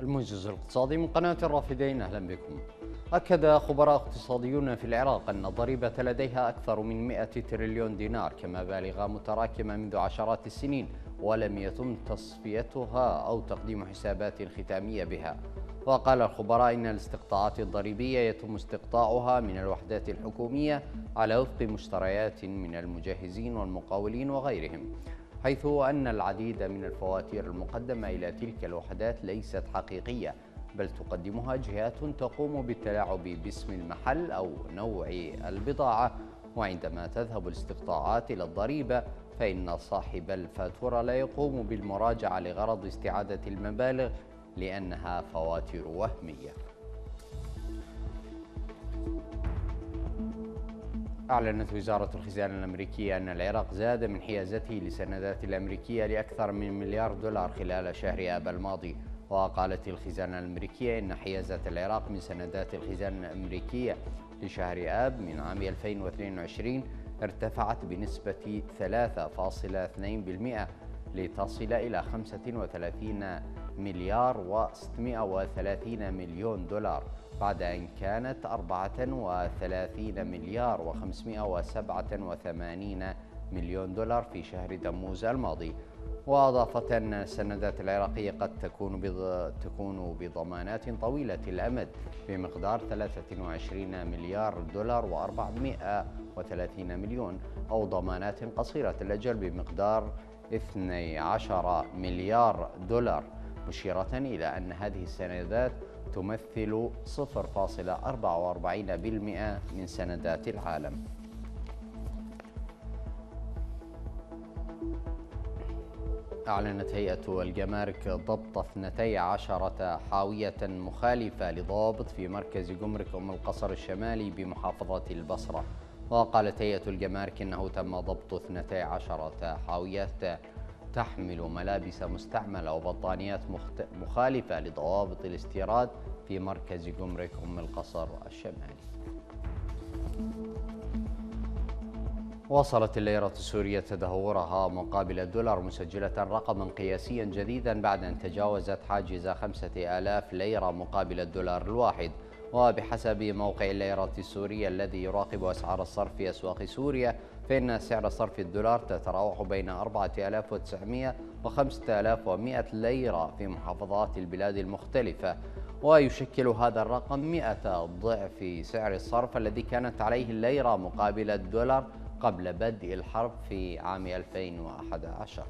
الموجز الاقتصادي من قناة الرافدين أهلا بكم. أكد خبراء اقتصاديون في العراق أن الضريبة لديها أكثر من 100 تريليون دينار كمبالغ متراكمة منذ عشرات السنين ولم يتم تصفيتها أو تقديم حسابات ختامية بها. وقال الخبراء إن الاستقطاعات الضريبية يتم استقطاعها من الوحدات الحكومية على وفق مشتريات من المجهزين والمقاولين وغيرهم. حيث أن العديد من الفواتير المقدمة إلى تلك الوحدات ليست حقيقية بل تقدمها جهات تقوم بالتلاعب باسم المحل أو نوع البضاعة. وعندما تذهب الاستقطاعات إلى الضريبة فإن صاحب الفاتورة لا يقوم بالمراجعة لغرض استعادة المبالغ لأنها فواتير وهمية. أعلنت وزارة الخزانة الأمريكية أن العراق زاد من حيازته لسندات الأمريكية لأكثر من مليار دولار خلال شهر آب الماضي. وقالت الخزانة الأمريكية إن حيازة العراق من سندات الخزانة الأمريكية لشهر آب من عام 2022 ارتفعت بنسبة 3.2% لتصل إلى 35 مليار و630 مليون دولار بعد أن كانت 34 مليار و587 مليون دولار في شهر تموز الماضي. وأضافت أن السندات العراقية قد تكون تكون بضمانات طويلة الأمد بمقدار 23 مليار دولار و430 مليون أو ضمانات قصيرة الأجل بمقدار 12 مليار دولار. مشيرة إلى أن هذه السندات تمثل 0.44% من سندات العالم. أعلنت هيئة الجمارك ضبط 12 حاوية مخالفة لضوابط في مركز جمرك أم القصر الشمالي بمحافظة البصرة. وقالت هيئة الجمارك إنه تم ضبط 12 حاويات تحمل ملابس مستعملة وبطانيات مخالفة لضوابط الاستيراد في مركز جمرك أم القصر الشمالي. واصلت الليرة السورية تدهورها مقابل الدولار مسجلة رقما قياسيا جديدا بعد أن تجاوزت حاجز خمسة آلاف ليرة مقابل الدولار الواحد. وبحسب موقع الليرة السورية الذي يراقب أسعار الصرف في أسواق سوريا فإن سعر صرف الدولار تتراوح بين 4900 و 5100 ليرة في محافظات البلاد المختلفة ويشكل هذا الرقم 100 ضعف سعر الصرف الذي كانت عليه الليرة مقابل الدولار قبل بدء الحرب في عام 2011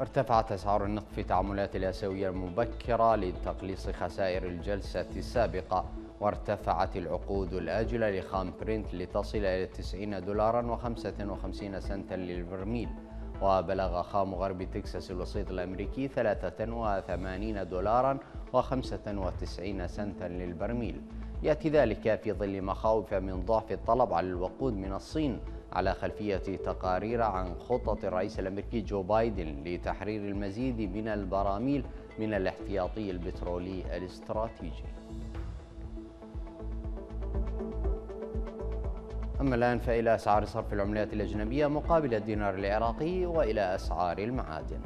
ارتفعت أسعار النفط في تعاملات الآسيوية المبكرة لتقليص خسائر الجلسة السابقة. وارتفعت العقود الآجلة لخام برنت لتصل إلى 90 دولارا و55 سنتا للبرميل وبلغ خام غرب تكساس الوسيط الأمريكي 83 دولارا و95 سنتا للبرميل. يأتي ذلك في ظل مخاوف من ضعف الطلب على الوقود من الصين على خلفية تقارير عن خطة الرئيس الأمريكي جو بايدن لتحرير المزيد من البراميل من الاحتياطي البترولي الاستراتيجي. أما الآن فإلى أسعار صرف العملات الأجنبية مقابل الدينار العراقي وإلى أسعار المعادن.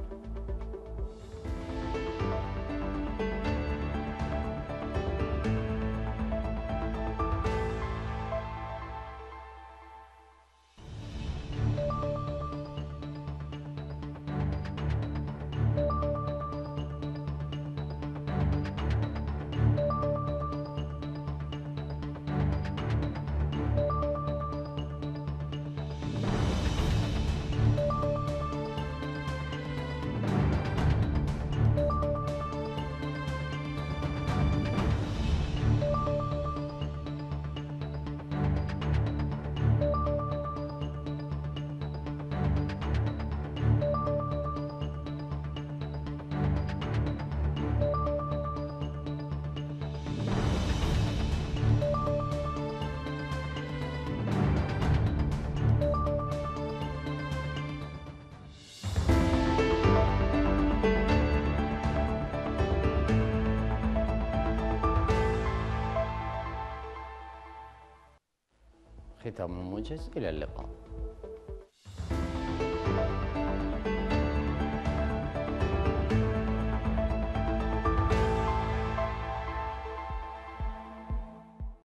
ختام الموجز إلى اللقاء.